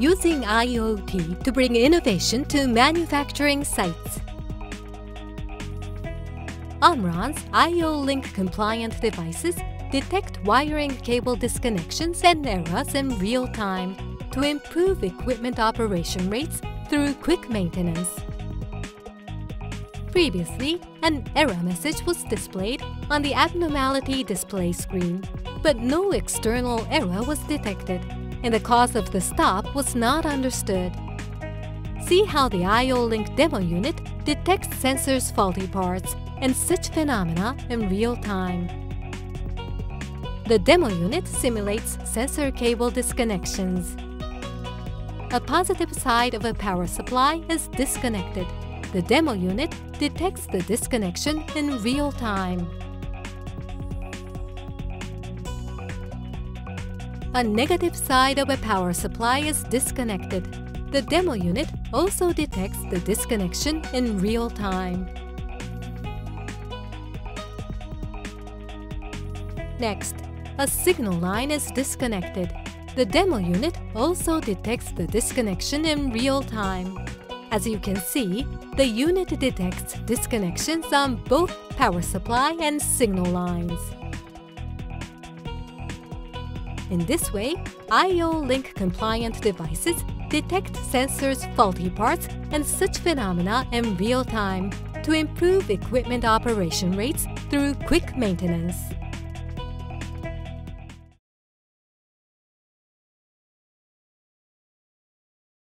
using IoT to bring innovation to manufacturing sites. Omron's IO-Link compliant devices detect wiring cable disconnections and errors in real time to improve equipment operation rates through quick maintenance. Previously, an error message was displayed on the abnormality display screen, but no external error was detected, and the cause of the stop was not understood. See how the IO-Link demo unit detects sensors' faulty parts and such phenomena in real time. The demo unit simulates sensor cable disconnections. A positive side of a power supply is disconnected. The demo unit detects the disconnection in real time. A negative side of a power supply is disconnected. The demo unit also detects the disconnection in real time. Next, a signal line is disconnected. The demo unit also detects the disconnection in real time. As you can see, the unit detects disconnections on both power supply and signal lines. In this way, IO-Link compliant devices detect sensors' faulty parts and such phenomena in real time to improve equipment operation rates through quick maintenance.